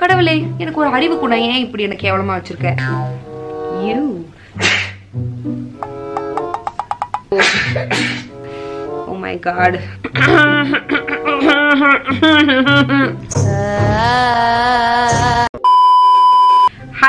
கடவுளே எனக்கு ஒரு அறிவு கூட ஏன் இப்படி எனக்கு கேவலமா வச்சிருக்க You. Oh my god.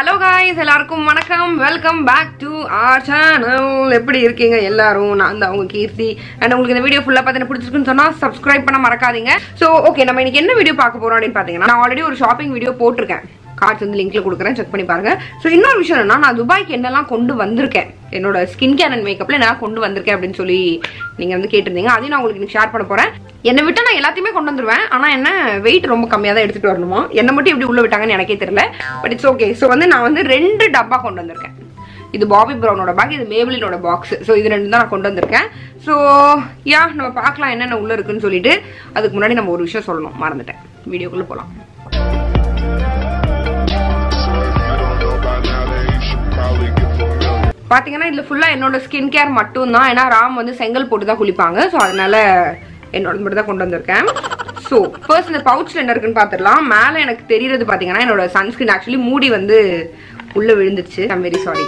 Hello guys எல்லாருக்கும் வணக்கம். Welcome back to our channel எப்படி இருக்கீங்க? எல்லாரும். நான் தான் உங்க கீர்த்தி. அண்ட் உங்களுக்கு இந்த வீடியோ ஃபுல்லா பார்த்து பிடிச்சிருக்குன்னு சொன்னா சப்ஸ்கிரைப் பண்ண மறக்காதீங்க. ஸோ ஓகே நம்ம இன்னைக்கு என்ன வீடியோ பார்க்க போறோம் அப்படின்னு பாத்தீங்கன்னா நான் ஆல்ரெடி ஒரு ஷாப்பிங் வீடியோ போட்டிருக்கேன். கார்ட்ஸ் வந்து லிங்க்ல கொடுக்குறேன். செக் பண்ணி பாருங்க. ஸோ இன்னொரு விஷயம் என்னன்னா நான் துபாய்க்கு என்னெல்லாம் கொண்டு வந்திருக்கேன். என்னோட ஸ்கின் கேர் அண்ட் மேக்கப்ல நான் கொண்டு வந்திருக்கேன் அப்படின்னு சொல்லி நீங்க வந்து கேட்டிருந்தீங்க. அதையும் நான் உங்களுக்கு ஷேர் பண்ண போறேன். என்னை விட்டு நான் எல்லாத்தையுமே கொண்டு வந்துருவேன். ஆனால் என்ன வெயிட் ரொம்ப கம்மியாக தான் எடுத்துகிட்டு வரணுமா? என்னை மட்டும் எப்படி உள்ளே விட்டாங்கன்னு எனக்கே தெரியல. பட் இட்ஸ் ஓகே ஸோ வந்து நான் வந்து ரெண்டு டப்பா கொண்டு வந்திருக்கேன். இது பாபி ப்ரௌனோட பேக் இது மேபிளினோட பாக்ஸ் ஸோ இது ரெண்டு தான் நான் கொண்டு வந்திருக்கேன். ஸோ யா நம்ம பார்க்கலாம் என்னென்ன உள்ளே இருக்குன்னு சொல்லிட்டு. அதுக்கு முன்னாடி நம்ம ஒரு விஷயம் சொல்லணும். மறந்துட்டேன். வீடியோக்குள்ளே போகலாம் பார்த்தீங்கன்னா இதில் ஃபுல்லாக என்னோட ஸ்கின் கேர் மட்டும் தான் ஏன்னா ராம் வந்து செங்கல் போட்டு தான் குளிப்பாங்க. ஸோ அதனால என்னோட மட்டும் தான் கொண்டு வந்திருக்கேன். ஸோ ஃபர்ஸ்ட் இந்த பவுச்சில் என்ன இருக்குன்னு பார்த்துடலாம் மேலே எனக்கு தெரியறது பார்த்தீங்கன்னா என்னோட சன்ஸ்கிரீன் ஆக்சுவலி மூடி வந்து உள்ளே விழுந்துருச்சு. ஐம் வெரி சாரி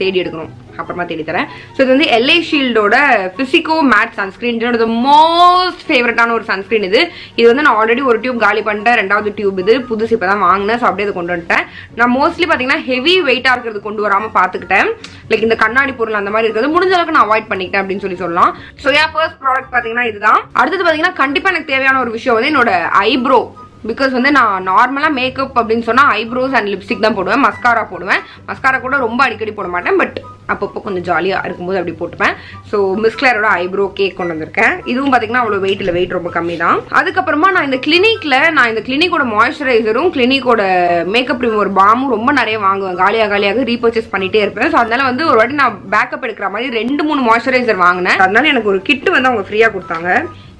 தேடி எடுக்கணும். அப்புறமா தேடி தரேன் ஸோ இது வந்து எல்ஐ ஷீல்டோட பிசிகோ மேட் சன்ஸ்கிரீன் என்னோட மோஸ்ட் ஃபேவரட்டான ஒரு சன்ஸ்கிரீன் இது. இது வந்து நான் ஆல்ரெடி ஒரு டியூப் காலி பண்ணிட்டேன். ரெண்டாவது டியூப் இது. புதுசு இப்போ தான் வாங்கினேன். ஸோ அப்படியே கொண்டு வந்துட்டேன். நான் மோஸ்ட்லி பார்த்தீங்கன்னா ஹெவி வெயிட்டாக இருக்கிறது கொண்டு வராமல் பார்த்துக்கிட்டேன் லைக் இந்த கண்ணாடி பொருள் அந்த மாதிரி இருக்கிறது. முடிஞ்ச அளவுக்கு நான் அவாய்ட் பண்ணிக்கிட்டேன் அப்படின்னு சொல்லி சொல்லலாம். ஸோ ஏன் ஃபர்ஸ்ட் ப்ராடக்ட் பார்த்தீங்கன்னா இதுதான். அடுத்தது பார்த்தீங்கன்னா கண்டிப்பாக எனக்கு தேவையான ஒரு விஷயம் வந்து என்னோட ஐப்ரோ பிகாஸ் வந்து நான் நார்மலாக மேக்கப் அப்படின்னு சொன்னால் ஐப்ரோஸ் அண்ட் லிப்ஸ்டிக் தான் போடுவேன். மஸ்காரா போடுவேன். மஸ்காரா கூட ரொம்ப அடிக்கடி போட மாட்டேன். பட் அப்பப்போ கொஞ்சம் ஜாலியாக இருக்கும்போது அப்படி போட்டுப்பேன். ஸோ மிஸ்கிளரோட ஐப்ரோ கேக் கொண்டு வந்திருக்கேன். இதுவும் பார்த்தீங்கன்னா அவ்வளோ வெயிட் இல்லை வெயிட் ரொம்ப கம்மி தான் அதுக்கப்புறமா நான் இந்த கிளினிக்கில் நான் இந்த கிளினிக்கோட மாய்ஸ்சரைசரும் கிளினிக்கோட மேக்கப் ரிமூவர் பாமும் ரொம்ப நிறைய வாங்குவேன். காலியாக காலியாக ரீபர்ச்சேஸ் பண்ணிகிட்டே இருப்பேன். ஸோ அதனால வந்து ஒரு வாட்டி நான் பேக்கப் எடுக்கிற மாதிரி ரெண்டு மூணு மாய்ஸ்சரைசர் வாங்கினேன். அதனால எனக்கு ஒரு கிட்டு வந்து அவங்க ஃப்ரீயாக கொடுத்தாங்க.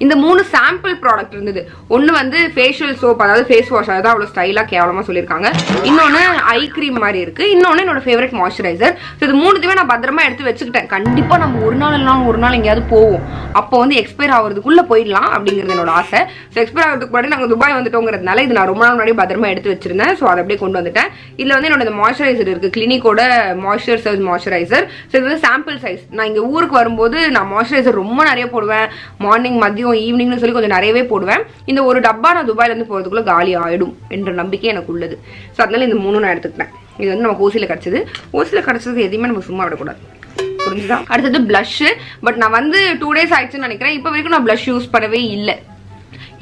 இந்த மூணு சாம்பிள் ப்ராடக்ட் இருந்தது. ஒன்று வந்து ஃபேஷியல் சோப் அதாவது ஃபேஸ் வாஷ் அதாவது அவ்வளோ ஸ்டைலாக கேவலமாக சொல்லியிருக்காங்க. இன்னொன்று ஐ க்ரீம் மாதிரி இருக்கு. இன்னொன்று என்னோட ஃபேவரட் மாய்ஸ்சரைசர் ஸோ இது மூணுத்தையுமே நான் பத்திரமா எடுத்து வச்சுக்கிட்டேன். கண்டிப்பாக நம்ம ஒரு நாள் இல்லைனா ஒரு நாள் எங்கேயாவது போவோம். அப்போ வந்து எக்ஸ்பயர் ஆகிறதுக்குள்ளே போயிடலாம் அப்படிங்கிறது என்னோட ஆசை. ஸோ எக்ஸ்பயர் ஆகிறதுக்கு முன்னாடி நாங்கள் துபாய் வந்துட்டோங்கிறதுனால இது நான் ரொம்ப நாள் முன்னாடி பத்திரமா எடுத்து வச்சிருந்தேன். ஸோ அதை அப்படியே கொண்டு வந்துட்டேன். இதில் வந்து என்னோட மாய்ஸ்சரைசர் இருக்கு. கிளினிக்கோட மாய்ஸ்சர் சர்ஸ் மாய்ஸ்சரைசர் ஸோ இது வந்து சாம்பிள் சைஸ் நான் இங்கே ஊருக்கு வரும்போது நான் மாய்ஸ்சரைசர் ரொம்ப நிறைய போடுவேன். மார்னிங் மதியம் ஈவினிங்னு சொல்லி கொஞ்சம் நிறையவே போடுவேன். இந்த ஒரு டப்பா நான் துபாயிலேருந்து போகிறதுக்குள்ள காலி ஆகிடும் என்ற நம்பிக்கை எனக்கு உள்ளது. ஸோ அதனால இந்த மூணு நான் எடுத்துக்கிட்டேன். இது வந்து நமக்கு ஓசியில் கிடச்சிது. ஓசியில் கிடச்சது எதையுமே நம்ம சும்மா விடக்கூடாது. புரிஞ்சுதான் அடுத்தது blush பட் நான் வந்து டூ டேஸ் ஆயிடுச்சுன்னு நினைக்கிறேன். இப்போ வரைக்கும் நான் ப்ளஷ் யூஸ் பண்ணவே இல்லை.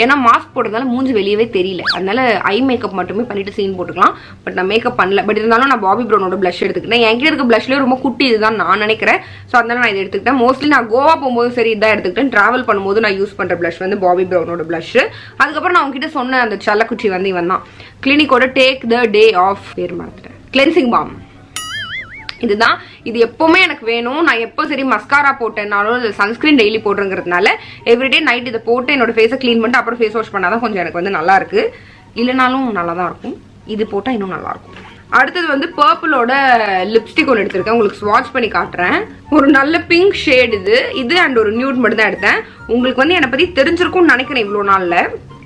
ஏன்னா மாஸ்க் போட்டதால மூஞ்சி வெளியவே தெரியல. அதனால ஐ மேக்கப் மட்டுமே பண்ணிட்டு சீன் போட்டுக்கலாம். பட் நான் மேக்கப் பண்ணல. பட் இருந்தாலும் நான் பாபி ப்ரௌனோட பிளஷ் எடுத்துக்கிட்டேன். என்கிட்ட இருக்க blushலயே ரொம்ப குட்டி இதுதான் நான் நினைக்கிறேன். ஸோ அதனால நான் இதை எடுத்துக்கிட்டேன். மோஸ்ட்லி நான் கோவா போகும்போது சரி இதான் எடுத்துக்கிட்டேன். டிராவல் பண்ணும்போது நான் யூஸ் பண்ற பிளஷ் வந்து பாபி ப்ரௌனோட பிளஷ் அதுக்கப்புறம் நான் உங்ககிட்ட சொன்ன அந்த சல்லக்குச்சி வந்து இவன் தான் கிளினிக்கோட டேக் த டே ஆஃப் பேர் மறந்துட்டேன். கிளென்சிங் பாம் இதுதான். இது எப்பவுமே எனக்கு வேணும். நான் எப்போ சரி மஸ்காரா போட்டேனாலும் இல்லை சன்ஸ்கிரீன் டெய்லி போடுறங்கிறதுனால எவ்ரிடே நைட் இதை போட்டு என்னோட ஃபேஸை க்ளீன் பண்ணிட்டு அப்புறம் ஃபேஸ் வாஷ் பண்ணாதான் கொஞ்சம் எனக்கு வந்து நல்லா இருக்கு. இல்லைனாலும் நல்லா தான் இருக்கும். இது போட்டால் இன்னும் நல்லா இருக்கும். அடுத்தது வந்து பர்பிளோட லிப்ஸ்டிக் ஒன்று எடுத்திருக்கேன். உங்களுக்கு ஸ்வாட்ச் பண்ணி காட்டுறேன். ஒரு நல்ல பிங்க் ஷேட் இது. இது அண்ட் ஒரு நியூட் மட்டும் தான் எடுத்தேன். உங்களுக்கு வந்து என்னை பற்றி தெரிஞ்சிருக்கும்னு நினைக்கிறேன் இவ்வளோ நாளில்.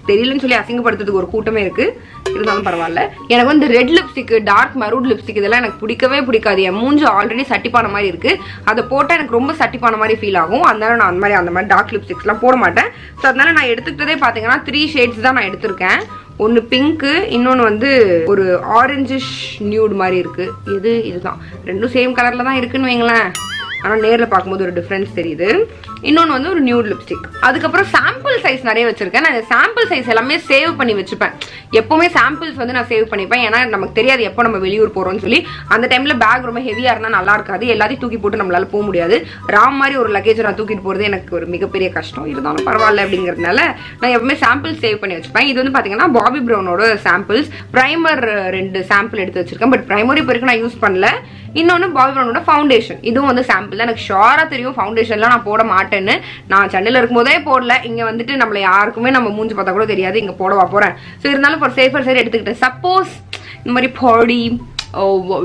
தெரியலன்னு சொல்லி அசிங்கப்படுத்துறதுக்கு ஒரு கூட்டமே இருக்கு. இருந்தாலும் பரவாயில்ல. எனக்கு வந்து red lipstick dark maroon lipstick இதெல்லாம் எனக்கு பிடிக்கவே பிடிக்காது. என் மூஞ்சு ஆல்ரெடி சட்டிப்பான மாதிரி இருக்கு. அதை போட்டால் எனக்கு ரொம்ப சட்டிப்பான மாதிரி ஃபீல் ஆகும். அதனால நான் அந்த மாதிரி அந்த மாதிரி டார்க் லிப்ஸ்டிக்ஸ்லாம் போட மாட்டேன். ஸோ அதனால நான் எடுத்துக்கிட்டதே பார்த்தீங்கன்னா த்ரீ ஷேட்ஸ் தான் நான் எடுத்திருக்கேன். ஒன்று பிங்க்கு இன்னொன்று வந்து ஒரு ஆரஞ்சிஷ் நியூட் மாதிரி இருக்கு. இது இதுதான். ரெண்டும் சேம் கலரில் தான் இருக்குன்னு வைங்களேன். ஆனால் நேரில் பார்க்கும்போது ஒரு டிஃப்ரென்ஸ் தெரியுது. இன்னொன்று வந்து ஒரு நியூட் லிப்ஸ்டிக் அதுக்கப்புறம் சாம்பிள் சைஸ் நிறைய வச்சிருக்கேன். நான் சாம்பிள் சைஸ் எல்லாமே சேவ் பண்ணி வச்சுப்பேன். எப்பவுமே சாம்பிள்ஸ் வந்து நான் சேவ் பண்ணிப்பேன். ஏன்னா நமக்கு தெரியாது எப்போ நம்ம வெளியூர் போகிறோம்னு சொல்லி. அந்த டைமில் பேக் ரொம்ப ஹெவியாக இருந்தால் நல்லா இருக்காது. எல்லாத்தையும் தூக்கி போட்டு நம்மளால போக முடியாது. ராம் மாதிரி ஒரு லக்கேஜ் நான் தூக்கிட்டு போகிறது எனக்கு ஒரு மிகப்பெரிய கஷ்டம். இருந்தாலும் பரவாயில்ல அப்படிங்கிறதுனால நான் எப்பவுமே சாம்பிள் சேவ் பண்ணி வச்சுப்பேன். இது வந்து பார்த்தீங்கன்னா பாபி ப்ரௌனோட சாம்பிள்ஸ் ப்ரைமர் ரெண்டு சாம்பிள் எடுத்து வச்சிருக்கேன். பட் ப்ரைமரி இப்போ வரைக்கும் நான் யூஸ் பண்ணல. இன்னொன்று பாபி ப்ரௌனோட ஃபவுண்டேஷன் இதுவும் வந்து சாம்பிள் தான். எனக்கு ஷோராக தெரியும். ஃபவுண்டேஷன்லாம் நான் போட மாட்டேன்னு. நான் சென்னையில் இருக்கும்போதே போடல. இங்கே வந்துட்டு நம்மளை யாருக்குமே நம்ம மூஞ்சி பார்த்தா கூட தெரியாது. இங்கே போடவா போகிறேன் ஸோ இருந்தாலும் ஃபார் சேஃபர் சைடு எடுத்துக்கிட்டேன். சப்போஸ் இந்த மாதிரி பாடி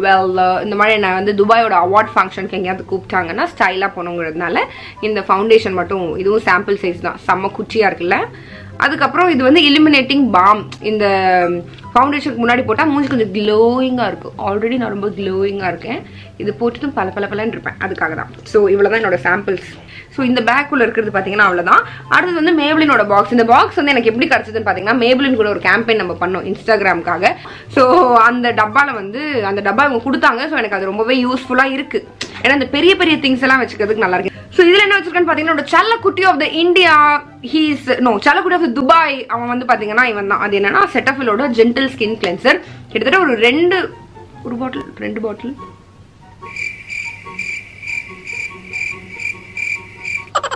வெல் இந்த மாதிரி நான் வந்து துபாயோட அவார்ட் ஃபங்க்ஷனுக்கு எங்கேயாவது கூப்பிட்டாங்கன்னா ஸ்டைலாக போகணுங்கிறதுனால இந்த ஃபவுண்டேஷன் மட்டும் இதுவும் சாம்பிள் சைஸ் தான். செம்ம குச்சியாக இருக்குல்ல? அதுக்கப்புறம் இது வந்து இலிமினேட்டிங் பாம் இந்த ஃபவுண்டேஷனுக்கு முன்னாடி போட்டால் மூஞ்சி கொஞ்சம் க்ளோயிங்காக இருக்கும். ஆல்ரெடி நான் ரொம்ப க்ளோயிங்காக இருக்கேன். இது போட்டுட்டும் பல பல பலன்னு இருப்பேன். அதுக்காக தான். ஸோ இவ்வளோ தான் என்னோட சாம்பிள்ஸ் ஸோ இந்த பேக்குள்ளே இருக்கிறது பார்த்தீங்கன்னா அவ்வளோதான் அடுத்தது வந்து மேபிளினோட பாக்ஸ் இந்த பாக்ஸ் வந்து எனக்கு எப்படி கிடச்சதுன்னு பார்த்தீங்கன்னா மேபிளின் கூட ஒரு கேம்பெயின் நம்ம பண்ணோம் இன்ஸ்டாகிராமுக்காக ஸோ அந்த டப்பாவில் வந்து அந்த டப்பா இவங்க கொடுத்தாங்க. ஸோ எனக்கு அது ரொம்பவே யூஸ்ஃபுல்லாக இருக்குது ஏன்னா இந்த பெரிய பெரிய திங்ஸ் எல்லாம் வச்சுக்கிறதுக்கு நல்லா இருக்கு. ஸோ இதில் என்ன வச்சிருக்கேன்னு பார்த்தீங்கன்னா என்னோட குட்டி of the India he's no செல்ல ஆஃப் த துபாய் அவன் வந்து பார்த்தீங்கன்னா இவன் தான். அது என்னன்னா செட்டஃபிலோட ஜென்டில் ஸ்கின் கிளென்சர் கிட்டத்தட்ட ஒரு ரெண்டு ஒரு பாட்டில் ரெண்டு பாட்டில்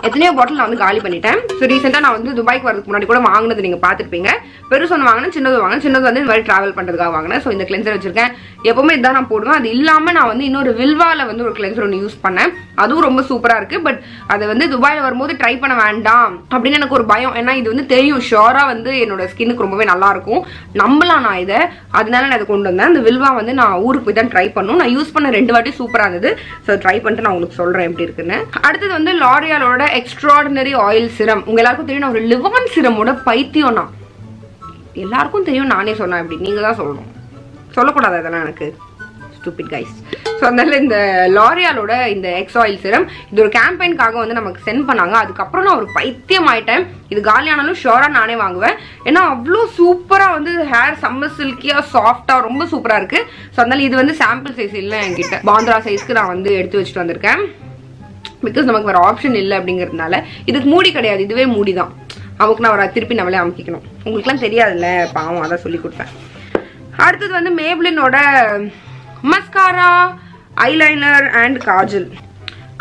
எத்தனையோ பாட்டில் நான் வந்து காலி பண்ணிட்டேன். ஸோ ரீசெண்டாக நான் வந்து துபாய்க்கு வரதுக்கு முன்னாடி கூட வாங்கினது நீங்கள் பார்த்துருப்பீங்க. பெருசு ஒன்று வாங்கினேன் சின்னது வாங்கினேன். சின்னது வந்து இந்த மாதிரி ட்ராவல் பண்ணுறதுக்காக வாங்கினேன். ஸோ இந்த கிளென்சர் வச்சிருக்கேன். எப்பவுமே இதான் நான் போடுவேன். அது இல்லாமல் நான் வந்து இன்னொரு வில்வாவில் வந்து ஒரு கிளென்சர் ஒன்று யூஸ் பண்ணேன். அதுவும் ரொம்ப சூப்பராக இருக்குது பட் அதை வந்து துபாயில் வரும்போது ட்ரை பண்ண வேண்டாம். அப்படின்னு எனக்கு ஒரு பயம். ஏன்னா இது வந்து தெரியும். ஷோராக வந்து என்னோட ஸ்கின்னுக்கு ரொம்பவே நல்லா இருக்கும். நம்பலாம் நான் இதை. அதனால நான் இதை கொண்டு வந்தேன். அந்த வில்வா வந்து நான் ஊருக்கு போய் தான் ட்ரை பண்ணும் நான் யூஸ் பண்ண ரெண்டு வாட்டி சூப்பராக இருந்தது. ஸோ ட்ரை பண்ணிட்டு நான் உங்களுக்கு சொல்கிறேன் எப்படி இருக்குன்னு. அடுத்தது வந்து லாரியாலோட எக்ஸ்ட்ராடினரி ஆயில் சிரம் உங்க எல்லாருக்கும் தெரியும் ஒரு லிவான் சிரமோட பைத்தியம் நான் எல்லாருக்கும் தெரியும் நானே சொன்னேன் இப்படி நீங்க தான் சொல்லணும். சொல்லக்கூடாது அதெல்லாம் எனக்கு. ஸ்டூபிட் கைஸ் ஸோ அதனால இந்த லாரியாலோட இந்த எக்ஸ் ஆயில் சிரம் இது ஒரு கேம்பெயின்காக வந்து நமக்கு சென்ட் பண்ணாங்க. அதுக்கப்புறம் நான் ஒரு பைத்தியம் ஆயிட்டேன் இது காலியானாலும் ஷோராக நானே வாங்குவேன். ஏன்னா அவ்வளோ சூப்பராக வந்து ஹேர் செம்ம சில்கியாக சாஃப்டாக ரொம்ப சூப்பராக இருக்குது ஸோ அதனால இது வந்து சாம்பிள் சைஸ் இல்லை என்கிட்ட. பாந்திரா சைஸ்க்கு நான் வந்து எடுத்து வச்சுட்டு வந்திருக்கேன். பிகாஸ் நமக்கு வேற ஆப்ஷன் இல்லை அப்படிங்கிறதுனால இதுக்கு மூடி கிடையாது. இதுவே மூடி தான் அவனுக்கு நான் அவரை திருப்பி நம்மளே அமைக்கணும் உங்களுக்குலாம் தெரியாதுல்ல பாவம் அதான் சொல்லி கொடுப்பேன் அடுத்தது வந்து மேப்ளினோட mascara eyeliner and kajal.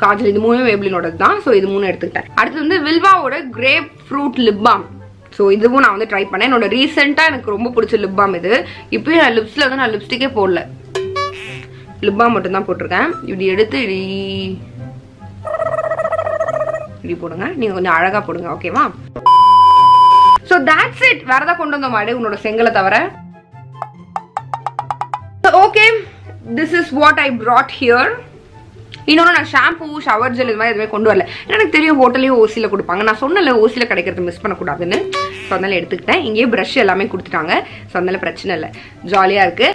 Kajal இது மூணுமே மேப்ளினோடது தான். ஸோ இது மூணு எடுத்துக்கிட்டேன். அடுத்து வந்து வில்வாவோட கிரேப் ஃப்ரூட் லிப்பாம் ஸோ இதுவும் நான் வந்து ட்ரை பண்ணேன். என்னோட ரீசெண்டாக எனக்கு ரொம்ப பிடிச்ச லிப்பாம் இது. இப்பயும் நான் லிப்ஸில் வந்து நான் லிப்ஸ்டிக்கே போடல. லிப்பாம் மட்டும்தான் போட்டிருக்கேன். இப்படி எடுத்து இப்படி போடுங்க. நீங்க கொஞ்சம் அழகா போடுங்க ஓகேவா ஸோ தட்ஸ் இட் வேற கொண்டு வந்த மாடு உன்னோட செங்கலை தவிர? Okay this is what I brought here இன்னொன்று நான் ஷாம்பு ஷவர் ஜெல் இது மாதிரி எதுவுமே கொண்டு வரல. ஏன்னா எனக்கு தெரியும் ஹோட்டல்லையும் ஓசியில் கொடுப்பாங்க. நான் சொன்னல ஓசியில் கிடைக்கிறது மிஸ் பண்ணக்கூடாதுன்னு. ஸோ அதனால எடுத்துக்கிட்டேன். இங்கேயே ப்ரஷ் எல்லாமே கொடுத்துட்டாங்க. ஸோ அதனால பிரச்சனை இல்லை. ஜாலியாக இருக்கு.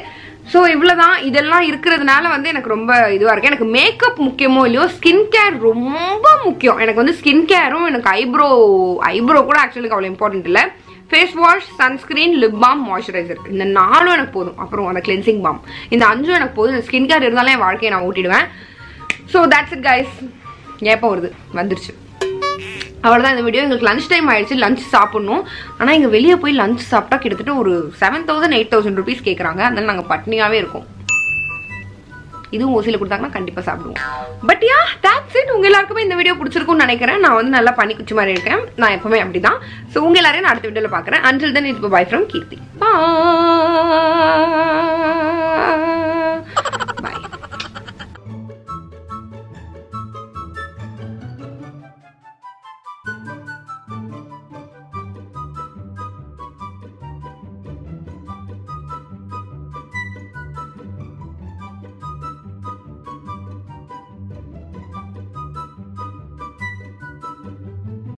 ஸோ இவ்வளோதான் இதெல்லாம் இருக்கிறதுனால வந்து எனக்கு ரொம்ப இதுவாக இருக்கு. எனக்கு மேக்கப் முக்கியமோ இல்லையோ ஸ்கின் கேர் ரொம்ப முக்கியம். எனக்கு வந்து ஸ்கின் கேரும் எனக்கு ஐப்ரோ ஐப்ரோ கூட ஆக்சுவலுக்கு அவ்வளோ இம்பார்ட்டன்ட் இல்லை. Face wash sunscreen lip balm moisturizer இந்த நாலும் எனக்கு போதும். அப்புறம் அந்த கிளென்சிங் பாம் இந்த அஞ்சும் எனக்கு போதும். இந்த ஸ்கின் கேர் இருந்தாலும் என் வாழ்க்கையை நான் ஓட்டிடுவேன் ஸோ தட்ஸ் இட் கைஸ் ஏப்போ வருது. வந்துருச்சு. அவ்வளோதான் இந்த வீடியோ எங்களுக்கு லஞ்ச் டைம் ஆயிடுச்சு. லஞ்ச் சாப்பிட்ணும். ஆனால் இங்கே வெளியே போய் லஞ்ச் சாப்பிட்டா கிட்டத்தட்ட ஒரு seven thousand eight thousand rupees கேட்குறாங்க அதனால நாங்கள் பட்னியாகவே இருக்கோம். இதுவும் ஓசியில் கொடுத்தாங்கன்னா கண்டிப்பாக சாப்பிடுவோம். பட் யா தேட்ஸ் இட் உங்கள் எல்லாருக்குமே இந்த வீடியோ பிடிச்சிருக்கும்னு நினைக்கிறேன். நான் வந்து நல்லா பண்ணி குச்சி மாதிரி இருக்கேன். நான் எப்பவுமே அப்படிதான். ஸோ உங்கள் எல்லாரையும் நான் அடுத்த வீடியோவில் பார்க்குறேன். Until then it's bye from Keerthi பா